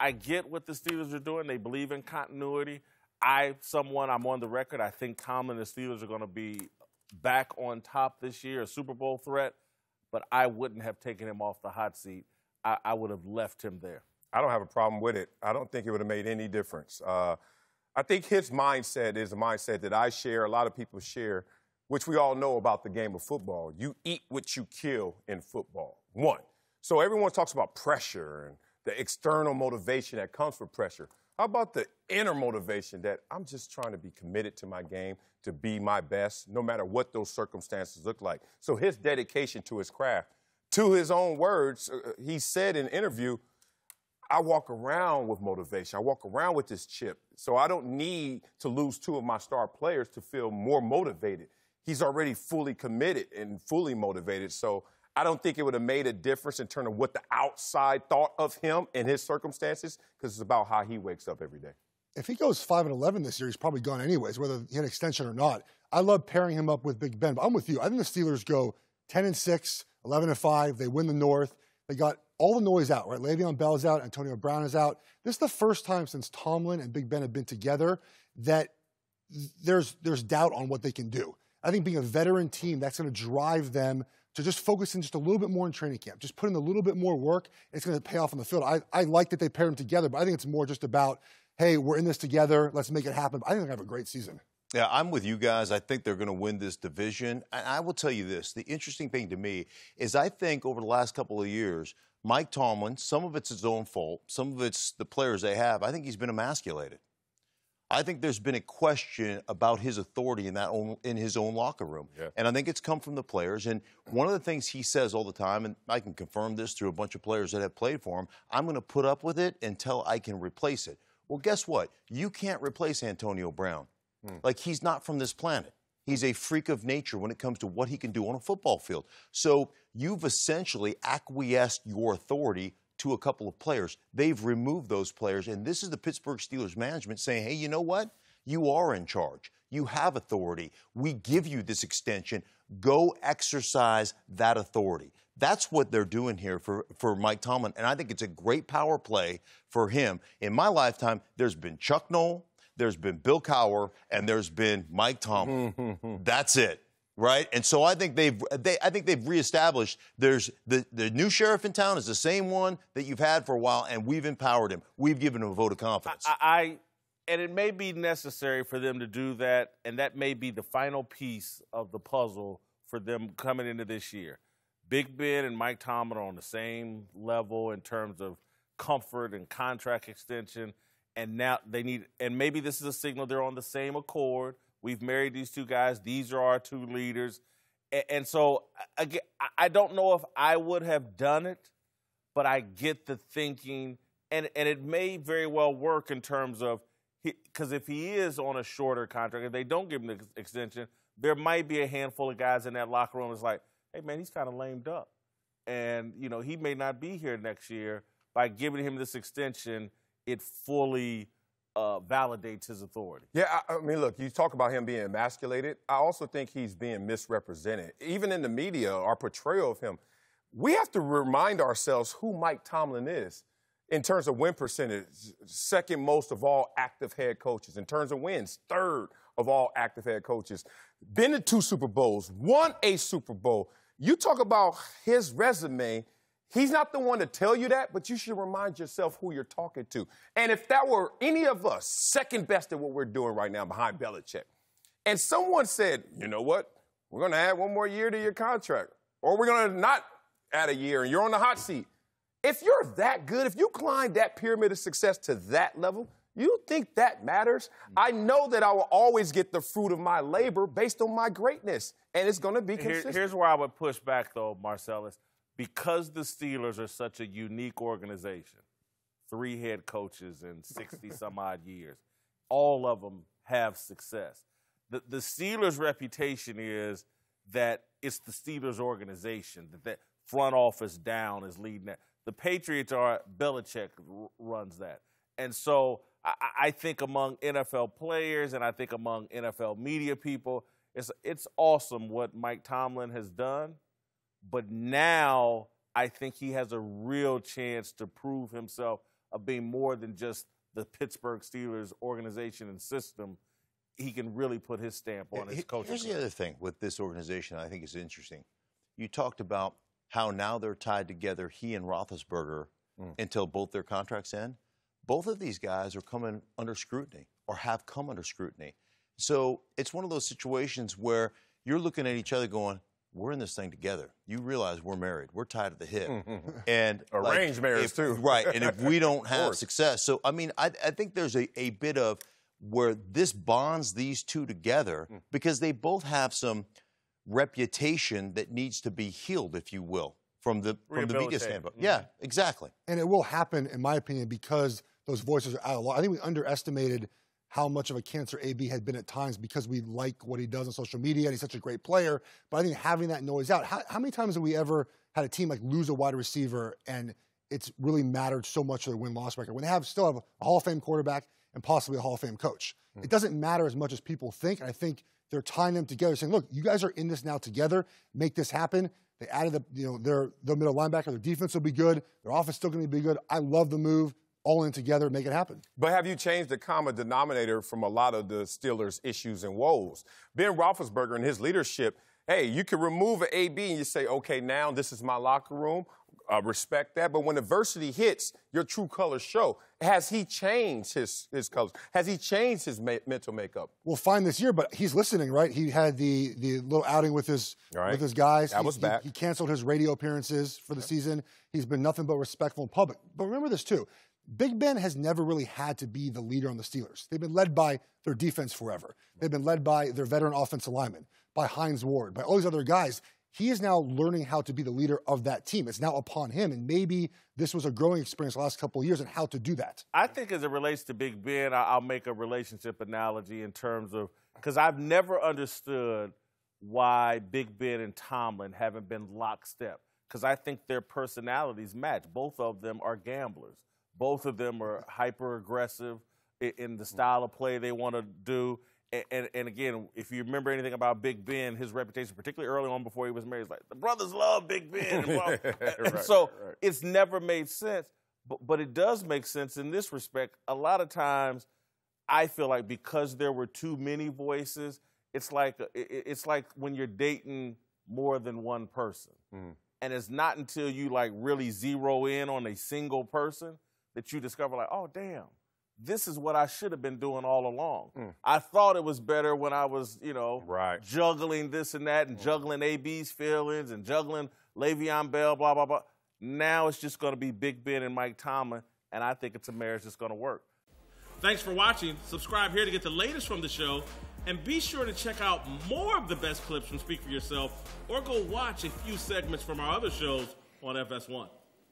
I get what the Steelers are doing. They believe in continuity. I, someone, I'm on the record. I think Tomlin and the Steelers are going to be back on top this year, a Super Bowl threat. But I wouldn't have taken him off the hot seat. I, I would have left him there. I don't have a problem with it. I don't think it would have made any difference. Uh, I think his mindset is a mindset that I share, a lot of people share, which we all know about the game of football. You eat what you kill in football. One. So everyone talks about pressure and the external motivation that comes from pressure. How about the inner motivation that I'm just trying to be committed to my game, to be my best, no matter what those circumstances look like? So his dedication to his craft, to his own words, uh, he said in an interview, I walk around with motivation. I walk around with this chip. So I don't need to lose two of my star players to feel more motivated. He's already fully committed and fully motivated. So I don't think it would have made a difference in terms of what the outside thought of him and his circumstances, because it's about how he wakes up every day. If he goes 5 and 11 this year, he's probably gone anyways, whether he had extension or not. I love pairing him up with Big Ben, but I'm with you. I think the Steelers go 10 and 6, 11 and 5. They win the North. They got all the noise out, right? Le'Veon Bell's out, Antonio Brown is out. This is the first time since Tomlin and Big Ben have been together that there's there's doubt on what they can do. I think being a veteran team, that's going to drive them to just focus in just a little bit more in training camp, just put in a little bit more work. it's going to pay off on the field. I, I like that they pair them together, but I think it's more just about, hey, we're in this together. Let's make it happen. I think they have a great season. Yeah, I'm with you guys. I think they're going to win this division. And I will tell you this the interesting thing to me is I think over the last couple of years, Mike Tomlin, some of it's his own fault, some of it's the players they have. I think he's been emasculated. I think there's been a question about his authority in that own, in his own locker room, yeah. and I think it's come from the players. And one of the things he says all the time, and I can confirm this through a bunch of players that have played for him, I'm going to put up with it until I can replace it. Well, guess what? You can't replace Antonio Brown. Hmm. Like he's not from this planet. He's a freak of nature when it comes to what he can do on a football field. So you've essentially acquiesced your authority to a couple of players. They've removed those players, and this is the Pittsburgh Steelers management saying, hey, you know what? You are in charge. You have authority. We give you this extension. Go exercise that authority. That's what they're doing here for, for Mike Tomlin. And I think it's a great power play for him. In my lifetime, there's been Chuck Noll, there's been Bill Cowher, and there's been Mike Tomlin. Mm-hmm. That's it right? And so I think they've they, I think they've reestablished there's the the new sheriff in town is the same one that you've had for a while, and we've empowered him. We've given him a vote of confidence. I, I and it may be necessary for them to do that, and that may be the final piece of the puzzle for them coming into this year. Big Ben and Mike Tomlin are on the same level in terms of comfort and contract extension. And now they need, and maybe this is a signal they're on the same accord. We've married these two guys. These are our two leaders. And, and so, again, I don't know if I would have done it, but I get the thinking, and, and it may very well work in terms of, because if he is on a shorter contract, if they don't give him the extension, there might be a handful of guys in that locker room that's like, hey, man, he's kind of lamed up. And, you know, he may not be here next year. By giving him this extension, it fully – uh, validates his authority. Yeah, I, I, mean, look, you talk about him being emasculated. I also think he's being misrepresented. Even in the media, our portrayal of him, we have to remind ourselves who Mike Tomlin is in terms of win percentage, second most of all active head coaches. In terms of wins, third of all active head coaches. Been to two Super Bowls, won a Super Bowl. You talk about his resume He's not the one to tell you that, but you should remind yourself who you're talking to. And if that were any of us, second best at what we're doing right now behind Belichick, and someone said, you know what, we're going to add one more year to your contract, or we're going to not add a year and you're on the hot seat. If you're that good, if you climb that pyramid of success to that level, you think that matters? Mm. I know that I will always get the fruit of my labor based on my greatness, and it's going to be consistent. Here, here's where I would push back, though, Marcellus because the Steelers are such a unique organization, three head coaches in 60 some odd years, all of them have success. The, the Steelers' reputation is that it's the Steelers organization, that that front office down is leading that. The Patriots are, Belichick runs that. And so I, I think among NFL players and I think among NFL media people, it's, it's awesome what Mike Tomlin has done but now I think he has a real chance to prove himself of being more than just the Pittsburgh Steelers organization and system. He can really put his stamp on his coaching. Here's the other thing with this organization I think is interesting. You talked about how now they're tied together, he and Roethlisberger, mm. until both their contracts end. Both of these guys are coming under scrutiny or have come under scrutiny. So it's one of those situations where you're looking at each other going, we're in this thing together. You realize we're married. We're tied at the hip. and arranged like, marriage, if, too. Right. And if we don't have success. So, I mean, I, I think there's a, a bit of where this bonds these two together mm. because they both have some reputation that needs to be healed, if you will, from the from the media standpoint. Mm-hmm. Yeah, exactly. And it will happen, in my opinion, because those voices are out of law. I think we underestimated how much of a cancer AB had been at times because we like what he does on social media and he's such a great player. But I think having that noise out, how, how many times have we ever had a team like lose a wide receiver and it's really mattered so much to their win loss record when they have still have a Hall of Fame quarterback and possibly a Hall of Fame coach? Mm-hmm. It doesn't matter as much as people think. And I think they're tying them together, saying, look, you guys are in this now together, make this happen. They added the, you know, their, their middle linebacker, their defense will be good, their offense still going to be good. I love the move all in together, and make it happen. But have you changed the common denominator from a lot of the Steelers' issues and woes? Ben Roethlisberger and his leadership, hey, you can remove an AB and you say, okay, now this is my locker room. Uh, respect that. But when adversity hits, your true colors show. Has he changed his, his colors? Has he changed his ma- mental makeup? We'll find this year, but he's listening, right? He had the the little outing with his right. with his guys. That he, was back. He, he, canceled his radio appearances for the season. He's been nothing but respectful in public. But remember this too. Big Ben has never really had to be the leader on the Steelers. They've been led by their defense forever. They've been led by their veteran offensive lineman, by Hines Ward, by all these other guys. He is now learning how to be the leader of that team. It's now upon him, and maybe this was a growing experience the last couple of years and how to do that. I think as it relates to Big Ben, I'll make a relationship analogy in terms of because I've never understood why Big Ben and Tomlin haven't been lockstep because I think their personalities match. Both of them are gamblers. Both of them are hyper aggressive in the style of play they want to do. And, and, and, again, if you remember anything about Big Ben, his reputation, particularly early on before he was married, is like the brothers love Big Ben. right, so right. it's never made sense. But, but it does make sense in this respect. A lot of times, I feel like because there were too many voices, it's like it's like when you're dating more than one person, mm. and it's not until you like really zero in on a single person that you discover, like, oh, damn, this is what I should have been doing all along. Mm. I thought it was better when I was, you know, right. juggling this and that and mm. juggling AB's feelings and juggling Le'Veon Bell, blah, blah, blah. Now it's just going to be Big Ben and Mike Tomlin, and I think it's a marriage that's going to work. Thanks for watching. Subscribe here to get the latest from the show. And be sure to check out more of the best clips from Speak for Yourself or go watch a few segments from our other shows on FS1.